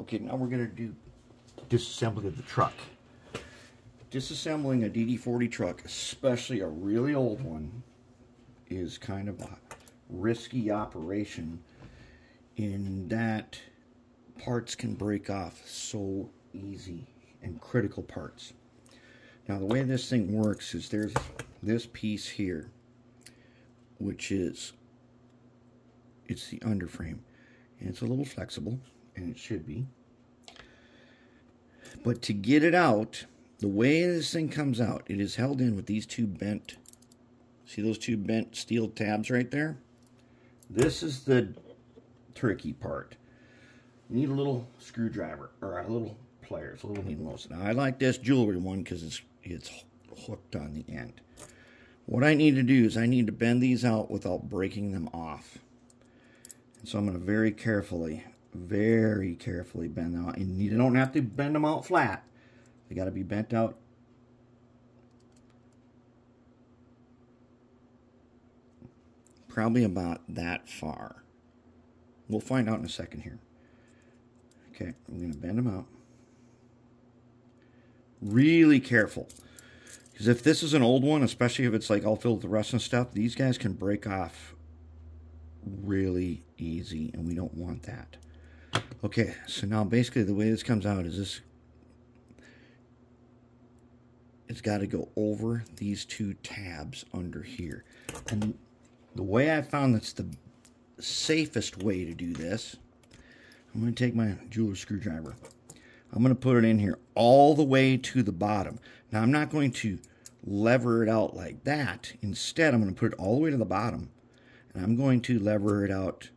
Okay, now we're going to do disassembly of the truck. Disassembling a DD40 truck, especially a really old one, is kind of a risky operation in that parts can break off so easy and critical parts. Now the way this thing works is there's this piece here which is it's the underframe and it's a little flexible and it should be. But to get it out the way this thing comes out it is held in with these two bent see those two bent steel tabs right there? This is the tricky part. You need a little screwdriver or a little pliers a little needle now I like this jewelry one because it's it's hooked on the end. What I need to do is I need to bend these out without breaking them off. And so I'm going to very carefully, very carefully bend them out. And you don't have to bend them out flat. They got to be bent out probably about that far. We'll find out in a second here. Okay, I'm going to bend them out. Really careful. Because if this is an old one, especially if it's like all filled with the rust and stuff, these guys can break off really easy, and we don't want that. Okay, so now basically the way this comes out is this. It's got to go over these two tabs under here. And the way I found that's the safest way to do this, I'm going to take my jeweler screwdriver. I'm going to put it in here all the way to the bottom. Now, I'm not going to lever it out like that. Instead, I'm going to put it all the way to the bottom. And I'm going to lever it out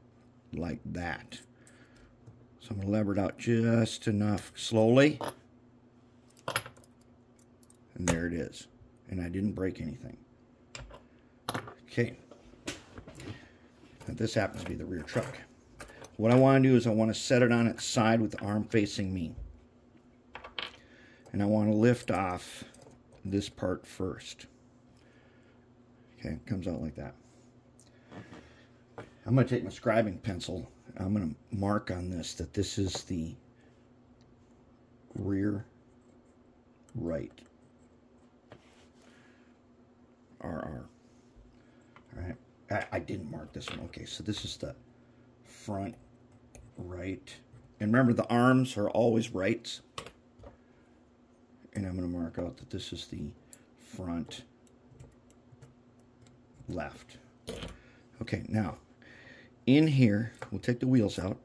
like that. I'm going to lever it out just enough slowly. And there it is. And I didn't break anything. Okay. Now this happens to be the rear truck. What I want to do is I want to set it on its side with the arm facing me. And I want to lift off this part first. Okay, it comes out like that. I'm going to take my scribing pencil. I'm going to mark on this that this is the rear right. RR. All right. I, I didn't mark this one. Okay, so this is the front right. And remember, the arms are always rights and I'm going to mark out that this is the front left. Okay, now in here, we'll take the wheels out.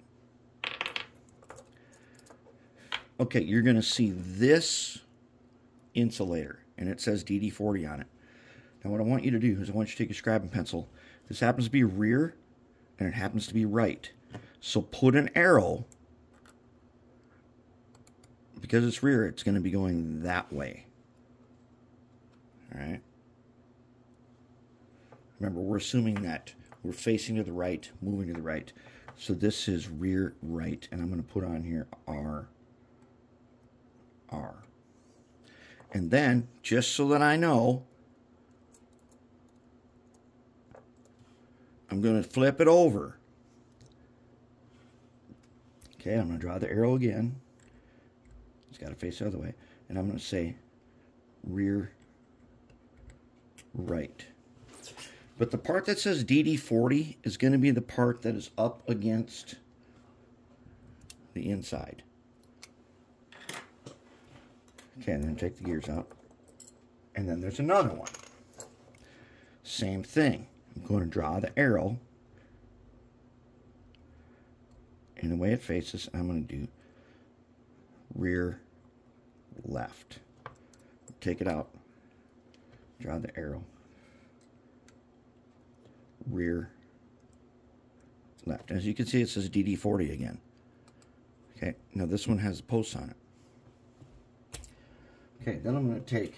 Okay, you're going to see this insulator, and it says DD40 on it. Now what I want you to do is I want you to take a scribing pencil. This happens to be rear, and it happens to be right. So put an arrow because it's rear, it's going to be going that way. All right. Remember, we're assuming that we're facing to the right, moving to the right. So this is rear right, and I'm going to put on here R, R. And then, just so that I know, I'm going to flip it over. Okay, I'm going to draw the arrow again. It's got to face the other way. And I'm going to say rear right. But the part that says DD40 is going to be the part that is up against the inside. Okay, and then take the gears out. And then there's another one. Same thing. I'm going to draw the arrow. And the way it faces, I'm going to do rear left. Take it out. Draw the arrow. Rear left. As you can see, it says DD40 again. Okay, now this one has posts on it. Okay, then I'm going to take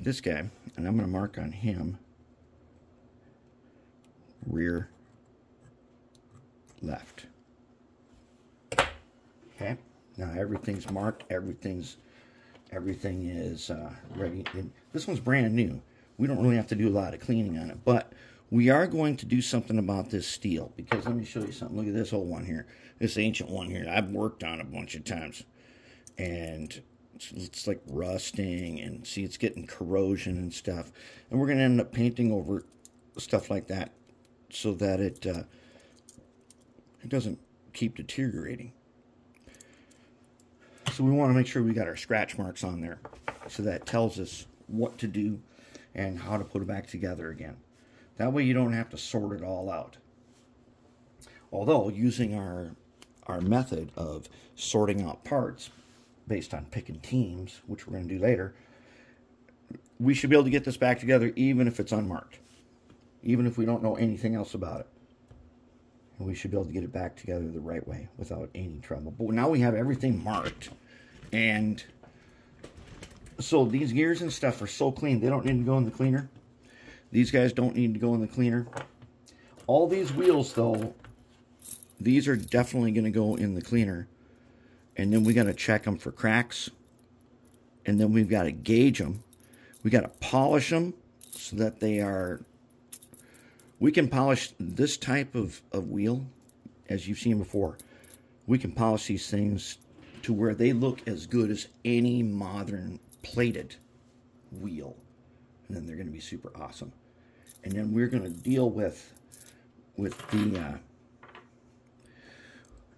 this guy, and I'm going to mark on him rear left. Okay. Now everything's marked, everything's everything is uh, ready. And this one's brand new. We don't really have to do a lot of cleaning on it, but We are going to do something about this steel because let me show you something. Look at this old one here. This ancient one here. I've worked on a bunch of times. And it's, it's like rusting and see it's getting corrosion and stuff. And we're going to end up painting over stuff like that so that it uh, it doesn't keep deteriorating. So we want to make sure we got our scratch marks on there so that tells us what to do and how to put it back together again. That way you don't have to sort it all out. Although using our our method of sorting out parts based on picking teams, which we're going to do later, we should be able to get this back together even if it's unmarked. Even if we don't know anything else about it. And we should be able to get it back together the right way without any trouble. But now we have everything marked. And so these gears and stuff are so clean, they don't need to go in the cleaner. These guys don't need to go in the cleaner. All these wheels, though, these are definitely going to go in the cleaner. And then we got to check them for cracks. And then we've got to gauge them. We got to polish them so that they are... We can polish this type of, of wheel, as you've seen before. We can polish these things to where they look as good as any modern plated wheel. And then they're going to be super awesome. And then we're going to deal with with the uh,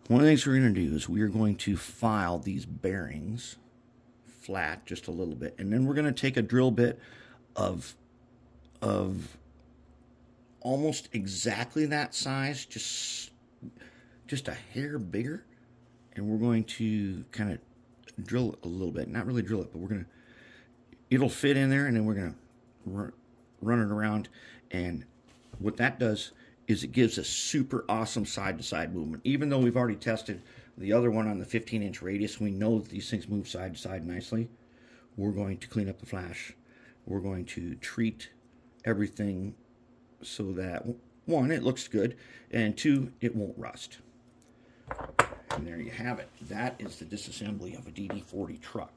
one of the things we're going to do is we're going to file these bearings flat just a little bit. And then we're going to take a drill bit of of almost exactly that size, just just a hair bigger, and we're going to kind of drill it a little bit. Not really drill it, but we're going to it'll fit in there, and then we're going to run it around. And what that does is it gives a super awesome side-to-side -side movement. Even though we've already tested the other one on the 15-inch radius, we know that these things move side-to-side -side nicely. We're going to clean up the flash. We're going to treat everything so that, one, it looks good, and two, it won't rust. And there you have it. That is the disassembly of a DD40 truck.